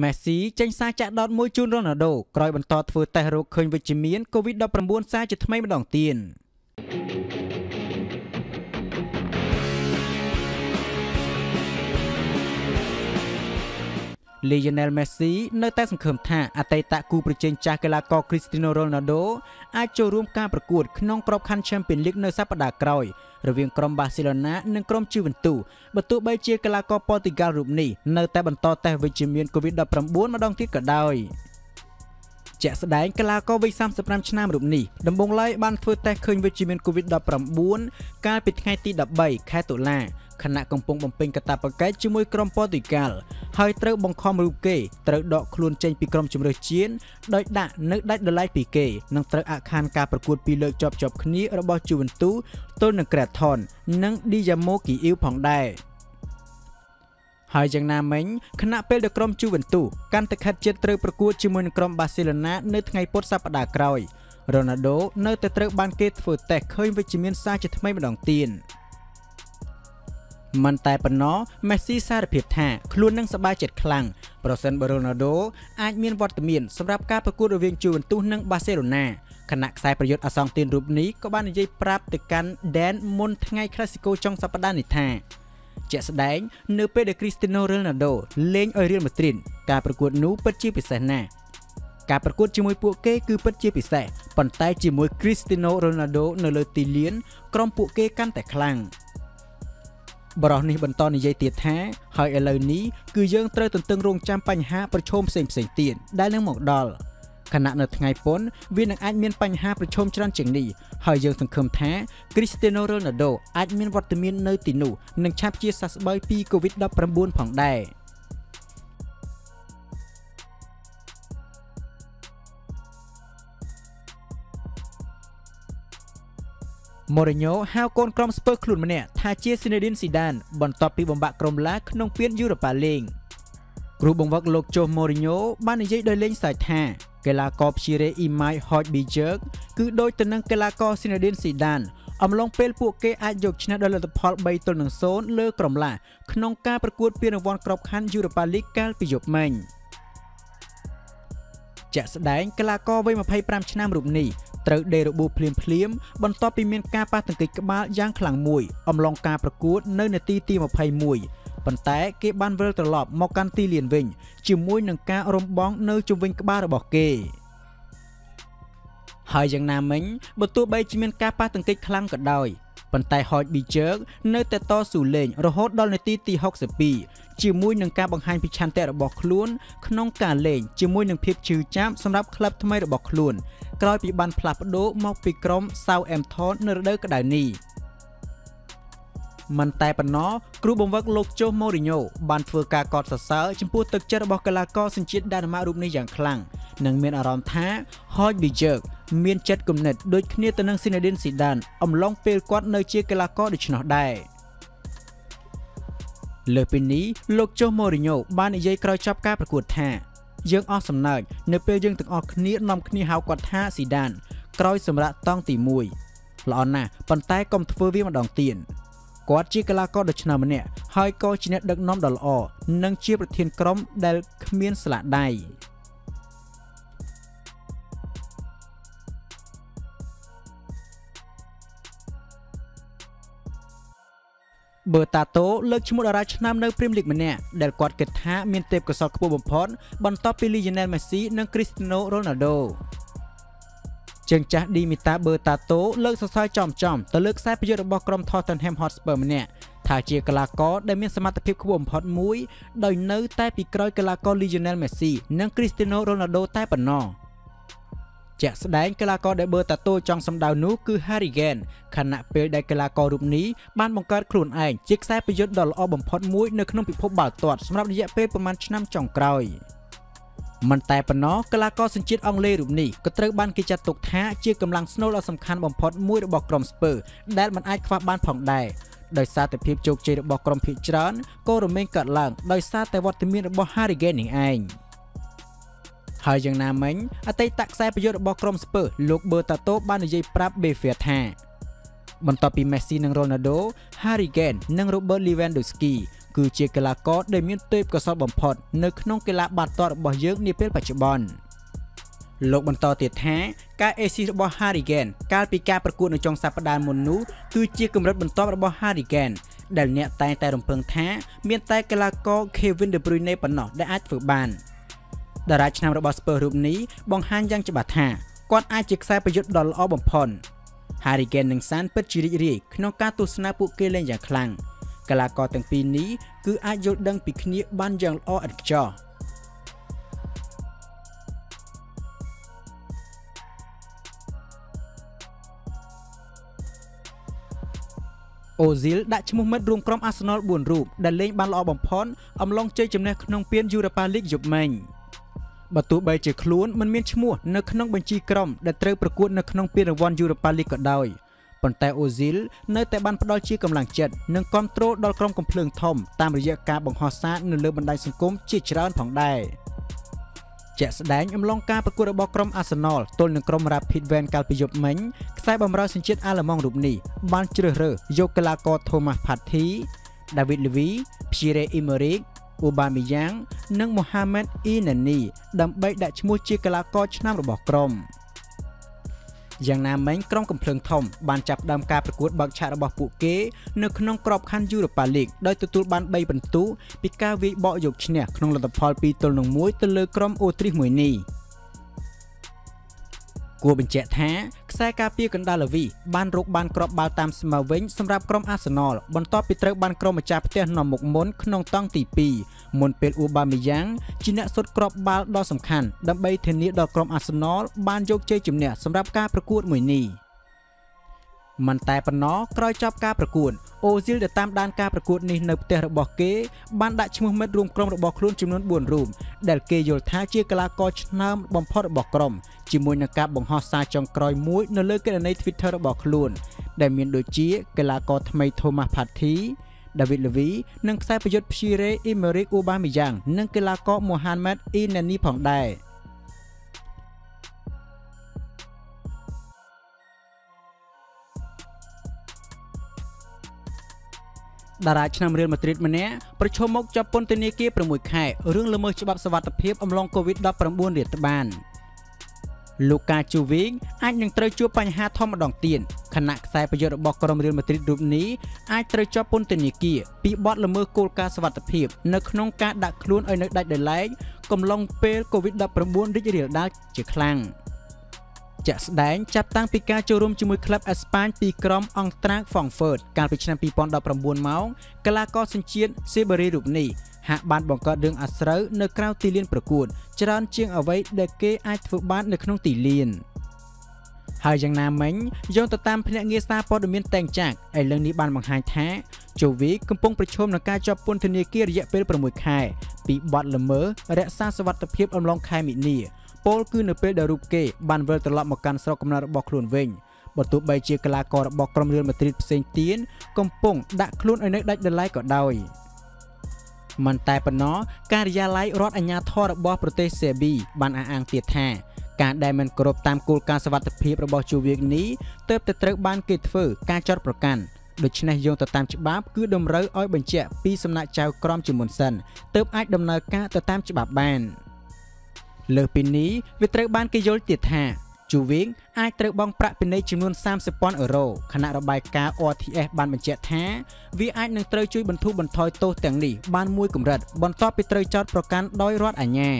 មេស៊ីចេញសារចាក់ដោតមួយជូនរ៉ូណាល់ដូក្រោយបន្តធ្វើតេស្តរោគឃើញវិជ្ជមាន COVID-19 សារជាថ្មីម្ដងទៀត លីយ៉ូណែលមេស៊ីនៅតែសង្ឃឹមថាអតីតគូប្រជែងចាស់កីឡាករគ្រីស្ទីណូរ៉ូណាល់ដូអាចចូលរួមការប្រកួតក្នុងក្របខ័ណ្ឌ Champions League នៅសប្តាហ៍ក្រោយរវាងក្រុមបាសេឡូណានិងក្រុមជីវិនទូបើទោះបីជាកីឡាករប៉ូទុយហ្គាល់រូបនេះនៅតែបន្តតេស្តវិជ្ជមាន COVID-19 ម្ដងទៀតក៏ដោយជាក់ស្ដែងកីឡាករវ័យ35ឆ្នាំរូបនេះដំបូងឡើយបានធ្វើតេស្តឃើញវិជ្ជមាន COVID-19 កាលពីថ្ងៃទី13ខែតុលា ខណៈកំពុងបំពេញកាតព្វកិច្ចជាមួយក្រុមប៉ូទុយហ្គាល់ហើយត្រូវបង្ខំរូបគេត្រូវដកខ្លួនចេញពីក្រុមជម្រើសជាតិដោយដាក់នៅដាច់ដライពីគេនិងត្រូវអាក់ខានការប្រកួតពីរលើកជាប់ជាប់គ្នារបស់ជូវិនទូទល់នឹងក្រែថននិងឌីយ៉ាម៉ូគីអ៊ីវផងដែរហើយយ៉ាងណាមិញខណៈពេលដែលក្រុមជូវិនទូកាន់តែខិតជិតត្រូវប្រកួតជាមួយនឹងក្រុមបាសេឡូណានៅថ្ងៃពុធសប្តាហ៍ក្រោយរ៉ូណាល់ដូនៅតែត្រូវបានគេធ្វើតេស្តឃើញវិជ្ជមានសារជាថ្មីម្ដងទៀត មិនតែប៉ុណ្ណោះមេស៊ីសារភាពថាខ្លួននឹងសប្បាយចិត្តខ្លាំងប្រសិនបើរ៉ូណាល់ដូអាចមានវត្តមានសម្រាប់ការប្រកួតរវាងជូវិនទូសនិងបាសេឡូណាគណៈខ្សែប្រយុទ្ធអសងទៀនរូបនេះក៏បាននិយាយប្រាប់ទៅកាន់ដែនមុនថ្ងៃក្លាស៊ីកូចុងសប្តាហ៍នេះថាជាក់ស្ដែងនៅពេលដែលគ្រីស្ទីណូរ៉ូណាល់ដូលេងឲ្យរៀលម៉ាឌ្រីតការប្រកួតនោះពិតជាពិសេសណាស់ការប្រកួតជាមួយពួកគេគឺពិតជាពិសេសប៉ុន្តែជាមួយគ្រីស្ទីណូរ៉ូណាល់ដូនៅលើទីលានក្រុមពួកគេកាន់តែខ្លាំង បរោះនេះបន្តនិយាយទៀតថាហើយឥឡូវនេះគឺយើងត្រូវទន្ទឹងរង់ចាំបញ្ហាប្រឈមផ្សេងផ្សេងទៀតដែលនឹងមកដល់ខណៈនៅថ្ងៃពុនវានឹងអាចមានបញ្ហាប្រឈមច្រើនជាងនេះហើយយើងសង្ឃឹមថាគ្រីស្ទីណូរ៉ូណាល់ដូអាចមានវត្តមាននៅទីនោះនិងឆាប់ជាសះស្បើយពី COVID-19 ផងដែរ។ ម៉ូរីញ៉ូហៅកូនក្រុមស្ពើខ្លួនម្នាក់ថាជាស៊ីនេឌីនស៊ីដានបន្ទាប់ពីបំបាក់ក្រុមឡាក្នុងពានយូរ៉ូប៉ាលីងគ្រូបង្វឹកលោកជូម៉ូរីញ៉ូបាននិយាយដោយលេងសើចថាកីឡាករព្យារេអ៊ីម៉ៃហូចប៊ីជើកគឺដូចទៅនឹងកីឡាករស៊ីនេឌីនស៊ីដានអំឡុងពេលពួកគេអាចយកឈ្នះដោយលទ្ធផល3ទល់នឹង0លើក្រុមឡាក្នុងការប្រកួតពានរង្វាន់ក្របខ័ណ្ឌ Europa League កាលពីយប់មិញជាក់ស្ដែងកីឡាករវ័យ25ឆ្នាំរូបនេះ ត្រូវដេរបួសភ្លាមភ្លាមបន្ទាប់ពីមានការប៉ះទង្គិចក្បាលយ៉ាងខ្លាំងមួយអំឡុងការប្រកួតនៅនាទីទី21ប៉ុន្តែគេបានវិលត្រឡប់មកកាន់ទីលានវិញជាមួយនឹងការរំបងនៅជុំវិញក្បាលរបស់គេហើយយ៉ាងណាមិញបើទោះបីជាមានការប៉ះទង្គិចខ្លាំងក៏ដោយប៉ុន្តែ Hot Beacher នៅតែតស៊ូលេងរហូតដល់នាទីទី62 ជាមួយនឹងការបង្ហាញពីឆន្ទៈរបស់ខ្លួនក្នុងការលេងជាមួយនឹងភាពជឿចាំសម្រាប់ក្លឹបថ្មីរបស់ខ្លួនក្រោយពីបានផ្លាស់ប្ដូរមកពីក្រុម Southampton នៅរដូវក្តៅនេះមិនតែប៉ុណ្ណោះគ្រូបង្វឹកលោកជូម៉ូរីញ៉ូបានធ្វើការកោតសរសើរចំពោះទឹកចិត្តរបស់កីឡាករសញ្ជាតិដាណឺម៉ាករូបនេះយ៉ាងខ្លាំងនិងមានអារម្មណ៍ថា Hot Beacher មានចិត្តគំនិតដូចគ្នាទៅនឹង Zinedine Zidane អំឡុងពេលគាត់នៅជាកីឡាករដូច្នោះដែរ លើពីនេះលោកជូម៉ូរីញ៉ូបាននិយាយក្រោយចប់ការប្រកួតថា យើងអស់សំណើចនៅពេលយើងទាំងអស់គ្នានាំគ្នាហៅគាត់ថាស៊ីដាន ក្រោយសម្រាប់តង់ទី1ល្អណាស់ប៉ុន្តែកុំធ្វើវាម្ដងទៀតគាត់ជាកីឡាករដ៏ឆ្នើមម្នាក់ហើយក៏ជាអ្នកដឹកនាំដ៏ល្អនិងជាប្រធានក្រុមដែលគ្មានស្លាកដៃ បើតាតូលើកឈ្មោះតារាឆ្នាំនៅព្រីមលីកម្នាក់ដែលគាត់គិតថាមានទេពកោសល្យខ្ពស់បំផុតបន្ទាប់ពីលីយ៉ូណែលមេស៊ីនិងគ្រីស្ទីណូរ៉ូណាល់ដូជើងចាស់ឌីមីតាបឺតាតូលើកសរសើរចំចំទៅលើខ្សែប្រយុទ្ធរបស់ក្រុម Tottenham Hotspur ម្នាក់ថាជាកីឡាករដែលមានសមត្ថភាពខ្ពស់បំផុតមួយដោយនៅតែពីក្រោយកីឡាករ Lionel Messi និង Cristiano Ronaldo តែប៉ុណ្ណោះ។ ជាក់ស្ដែងកីឡាករដែលបឺតាតូចង់សម្ដៅនោះគឺ Harry Kane ខណៈពេលដែលកីឡាកររូបនេះបានបង្កើតខ្លួនឯងជាខ្សែប្រយុទ្ធដ៏ល្អបំផុតមួយនៅក្នុងពិភពបាល់ទាត់សម្រាប់រយៈពេលប្រមាណឆ្នាំចុងក្រោយមិនតែប៉ុណ្ណោះកីឡាករសញ្ជាតិអង់គ្លេសរូបនេះក៏ត្រូវបានគេចាត់ទុកថាជាកម្លាំងស្នូលដ៏សំខាន់បំផុតមួយរបស់ក្រុមស្ពឺដែលមិនអាចខ្វះបានផងដែរដោយសារតែភាពជោគជ័យរបស់ក្រុមភៀកច្រើនក៏រមែងកើតឡើងដោយសារតែវត្តមានរបស់ Harry Kane នេះឯង។ ហើយយ៉ាងណាមិញអតីតខ្សែប្រយុទ្ធរបស់ក្រុមស្ពឺលោកបឺតាតូបាននិយាយប្រាប់បេហ្វៀថាបន្ទាប់ពីមេស៊ីនិងរ៉ូណាល់ដូ Harry Kane និង Robert Lewandowski គឺជាកីឡាករដែលមានទេពកោសល្យបំផុតនៅក្នុងកីឡាបាល់ទាត់របស់យើងនាពេលបច្ចុប្បន្នលោកបន្តទៀតថាការអេស៊ីរបស់ Harry Kane កាលពីការប្រកួតនៅចុងសប្តាហ៍មុននោះគឺជាកម្រិតបន្ទាប់របស់ Harry Kane ដែលអ្នកតែងតែរំពឹងថា មានតែកីឡាករ Kevin De Bruyne ប៉ុណ្ណោះដែលអាចធ្វើបាន តារាឆ្នាំរបស់ Spurs រូបនេះបង្ហាញយ៉ាងច្បាស់ថាគាត់អាចជាខ្សែប្រយុទ្ធដ៏ល្អបំផុត Harry Kane និង Son ពិតជារីករាយក្នុងការទស្សនាពួកគេលេងយ៉ាងខ្លាំងកីឡាករទាំងពីរនេះគឺអាចយល់ដឹងពីគ្នាបានយ៉ាងល្អឥតខ្ចោះអូស៊ីលដាក់ឈ្មោះមិត្តរួមក្រុមអាសនល4រូបដែលលេងបានល្អបំផុតអំឡុងជ័យជំនះក្នុងពាន Europa League យប់មិញ បើទោះបីជាខ្លួនមិនមានឈ្មោះនៅក្នុងបញ្ជីក្រុមដែលត្រូវប្រកួតនៅក្នុងពានរង្វាន់ Europa League ក៏ដោយប៉ុន្តែអូស៊ីលនៅតែបានផ្ដល់ជាកម្លាំងចិត្តនិងគ្រប់គ្រងដល់ក្រុមកំភ្លើងធំតាមរយៈការបង្ហោះសារនៅលើបណ្ដាញសង្គមជាច្រើនផងដែរជាក់ស្ដែងអំឡុងការប្រកួតរបស់ក្រុម Arsenal ទល់នឹងក្រុម Rapid Wien កាលពីយប់មិញខ្សែបម្រើសញ្ជាតិអាល្លឺម៉ង់រូបនេះបានជ្រើសរើសយកកីឡាករ Thomas Partey, David Luiz, Pierre-Emerick Aubameyang និង Mohamed Elneny ដើម្បីដាក់ឈ្មោះជាកីឡាករឆ្នាំរបស់ក្រុម។យ៉ាងណាមិញក្រុមកំភ្លើងធំបានចាប់ផ្ដើមការប្រកួតបើកឆាករបស់ពួកគេនៅក្នុងក្របខ័ណ្ឌ Europa League ដោយទទួលបាន3ពិន្ទុពីការវាយបកយកឈ្នះក្នុងលទ្ធផល2ទល់នឹង1ទៅលើក្រុមអូទ្រីសមួយនេះ គួរបញ្ជាក់ថាខ្សែការពារកណ្ដាលលាវីបានរកបានគ្រាប់បាល់តាមស្មៅវិញសម្រាប់ក្រុមអាសនលបន្ទាប់ពីត្រូវបានក្រុមម្ចាស់ផ្ទះនាំមុខមុនក្នុងតង់ទី2មុនពេលអ៊ូបាមេយ៉ាងជាអ្នកសុតគ្រាប់បាល់ដ៏សំខាន់ដើម្បីធានាដល់ក្រុមអាសនលបានយកជ័យជំនះសម្រាប់ការប្រកួតមួយនេះ។ មិនតែប៉ុណ្ណោះក្រោយចប់ការប្រកួតអូស៊ីលដែលតាមដានការប្រកួតនេះនៅផ្ទះរបស់គេបានដាក់ឈ្មោះមិត្តរួមក្រុមរបស់ខ្លួនចំនួន4រូបដែលគេយល់ថាជាកីឡាករឆ្នើមបំផុតរបស់ក្រុមជាមួយនឹងការបង្ហោះសារចុងក្រោយមួយនៅលើគណនី Twitter របស់ខ្លួន ដែលមានដូចជាកីឡាករថ្មី Thomas Partey David Luiz និងខ្សែប្រយុទ្ធ Pierre-Emerick Aubameyang និងកីឡាករ Mohamed Elneny ផងដែរ។ តារាឆ្នាំរៀលម៉ាឌ្រីតម្នាក់ប្រឈមមុខជាប់ពន្ធនាគារ6ខែរឿងល្មើសច្បាប់សុវត្ថិភាពអំឡុង COVID-19 រាតត្បាតលូកាជូវីងអាចនឹងត្រូវជួបបញ្ហាធំម្ដងទៀតខណៈខ្សែប្រយុទ្ធរបស់ក្រុមរៀលម៉ាឌ្រីតរូបនេះអាចត្រូវជាប់ពន្ធនាគារពីបទល្មើសគោលការណ៍សុវត្ថិភាពនៅក្នុងការដាក់ខ្លួនឲ្យនៅដាច់ដោយឡែកកំឡុងពេល COVID-19 រីករាលដាលជាខ្លាំង។ ជាក់ស្ដែងចាប់តាំងពីការចូលរួមជាមួយក្លឹបអេស្ប៉ាញពីក្រុមអង់ត្រាកហ្វង់ហ្វឺតកាលពីឆ្នាំ2019មកកីឡាករសញ្ជាតិសេបារីរូបនេះហាក់បានបង្កើតរឿងអាស្រូវនៅក្រៅទីលានប្រកួតច្រើនជាងអ្វីដែលគេអាចធ្វើបាននៅក្នុងទីលានហើយយ៉ាងណាមិញយោងទៅតាមភ្នាក់ងារសារព័ត៌មានតែងចាក់ឥឡូវនេះបានបង្ហាញថាជូវីកំពុងប្រឈមនឹងការជាប់ពន្ធនាគាររយៈពេល6ខែពីបទល្មើសរក្សាសវត្ថិភាពអំឡុងខែមីនា ពលគឺនៅពេលដែលរូបគេបានវិលត្រឡប់មកកាន់ស្រុកកំណើតរបស់ខ្លួនវិញបើទោះបីជាកីឡាកររបស់ក្រុមរៀលម៉ាឌ្រីតផ្សេងទៀតកំពុងដាក់ខ្លួនឲ្យនៅដាច់ដライក៏ដោយមិនតែប៉ុណ្ណោះការិយាល័យរដ្ឋអាជ្ញាធររបស់ប្រទេសសេប៊ីបានអះអាងទៀតថាការដែលមិនគោរពតាមគោលការណ៍សវត្ថិភាពរបស់ជូវៀកនេះទើបតែត្រូវបានគេធ្វើការចាត់ប្រកាន់ដូច្នេះយោងទៅតាមច្បាប់គឺតម្រូវឲ្យបញ្ជាក់ពីសំណាក់ចៅក្រមជាមុនសិនទើបអាចដំណើរការទៅតាមច្បាប់បាន។ លើសពីនេះវាត្រូវបានគេយល់ទៀតថាជូវីងអាចត្រូវបង់ប្រាក់ពិន័យចំនួន30,000អឺរ៉ូខណៈរបាយការណ៍ RTS បានបញ្ជាក់ថាវាអាចនឹងត្រូវជួយបន្ធូរបន្ថយទោសទាំងនេះបានមួយកម្រិតបន្ទាប់ពីត្រូវចោទប្រកាន់ដោយរដ្ឋអាជ្ញា